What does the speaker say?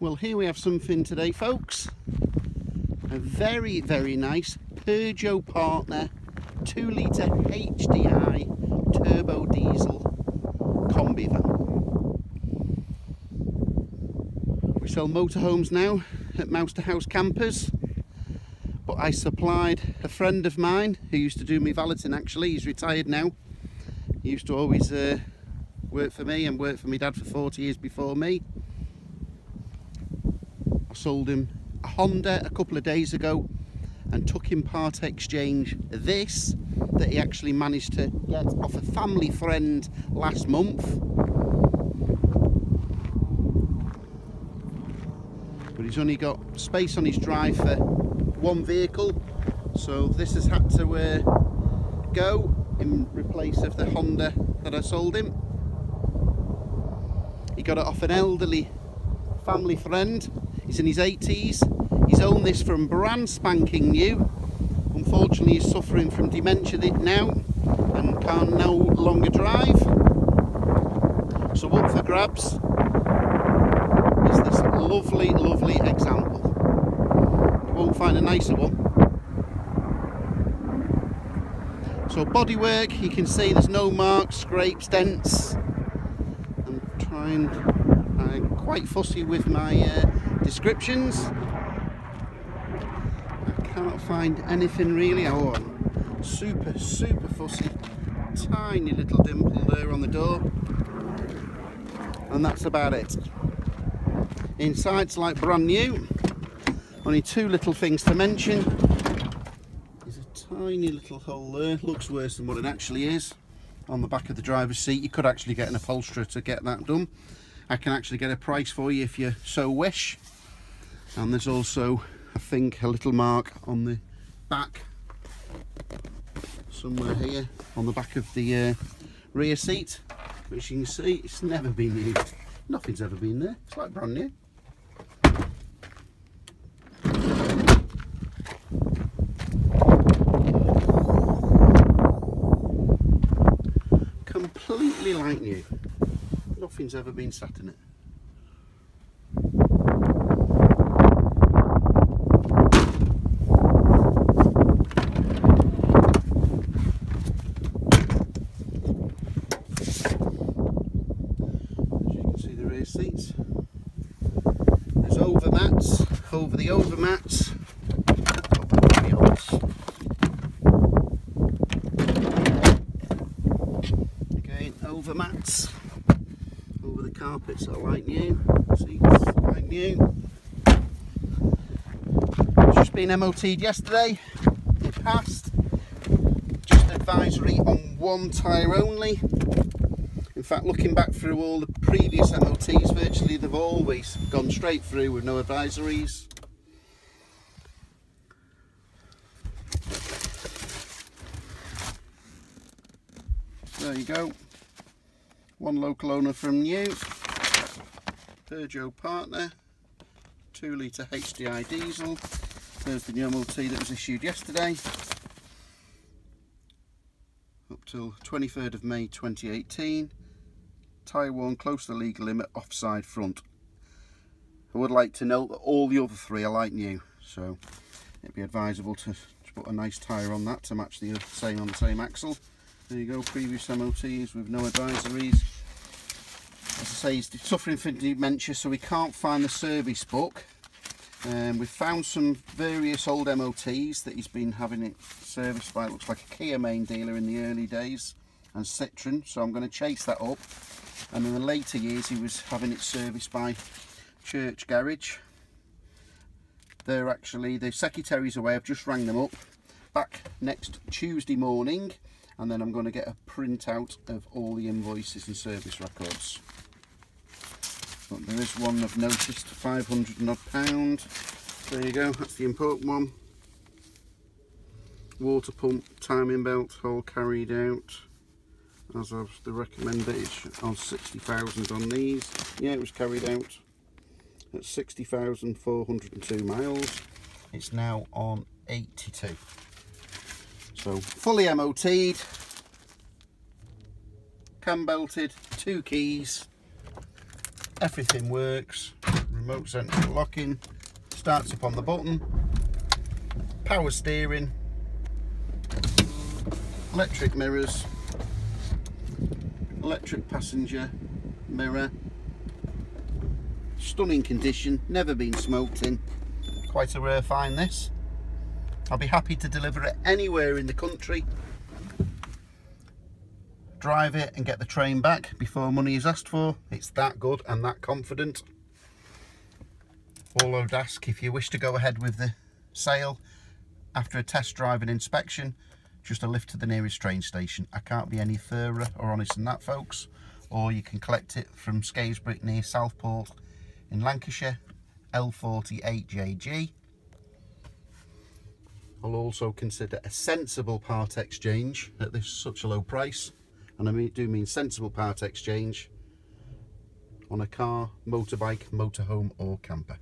Well, here we have something today, folks. A very, very nice Peugeot Partner 2 litre HDI turbo diesel combi van. We sell motorhomes now at Mouse to House Campers, but I supplied a friend of mine who used to do me valeting actually, he's retired now. He used to always uh, work for me and work for my dad for 40 years before me sold him a Honda a couple of days ago and took him part exchange this that he actually managed to get off a family friend last month. But he's only got space on his drive for one vehicle so this has had to uh, go in replace of the Honda that I sold him. He got it off an elderly family friend He's in his 80s. He's owned this from brand spanking new. Unfortunately, he's suffering from dementia now and can no longer drive. So up for grabs is this lovely, lovely example. You won't find a nicer one. So bodywork, you can see there's no marks, scrapes, dents. I'm trying, I'm quite fussy with my uh, descriptions. I cannot find anything really. Oh, super, super fussy. Tiny little dimple there on the door. And that's about it. Inside's like brand new. Only two little things to mention. There's a tiny little hole there. Looks worse than what it actually is. On the back of the driver's seat. You could actually get an upholsterer to get that done. I can actually get a price for you if you so wish. And there's also I think a little mark on the back. Somewhere here on the back of the uh, rear seat which you can see it's never been used. Nothing's ever been there. It's like brand new. Completely like new nothing's ever been sat in it As you can see the rear seats. There's over mats, over the over mats. Again, over mats. Over the carpets are like new. Seats like new. It's just been MOT'd yesterday. It passed. Just advisory on one tyre only. In fact, looking back through all the previous MOTs, virtually they've always gone straight through with no advisories. There you go. One local owner from new. Peugeot Partner. 2 litre HDI diesel. There's the new MOT that was issued yesterday. Up till 23rd of May 2018 tyre worn close to the legal limit offside front. I would like to note that all the other three are like new so it'd be advisable to, to put a nice tyre on that to match the same on the same axle. There you go, previous MOTs with no advisories. As I say, he's suffering from dementia so we can't find the service book. Um, we've found some various old MOTs that he's been having it serviced by, it looks like a Kia main dealer in the early days and Citroen so I'm going to chase that up. And in the later years he was having it serviced by Church Garage. They're actually the secretary's away I've just rang them up. Back next Tuesday morning and then I'm going to get a printout of all the invoices and service records but there is one I've noticed 500 and odd pound there you go that's the important one water pump timing belt all carried out as of the recommendation on 60,000 on these. Yeah, it was carried out at 60,402 miles. It's now on 82. So fully MOT'd, cam belted, two keys, everything works. remote central locking, starts up on the button, power steering, electric mirrors, electric passenger mirror, stunning condition, never been smoked in, quite a rare find this. I'll be happy to deliver it anywhere in the country drive it and get the train back before money is asked for. It's that good and that confident. All I'd ask if you wish to go ahead with the sale after a test drive and inspection, just a lift to the nearest train station. I can't be any fairer or honest than that folks. Or you can collect it from Scarisbrick near Southport in Lancashire, L48JG. I'll also consider a sensible part exchange at this such a low price and I do mean sensible part exchange on a car, motorbike, motorhome or camper.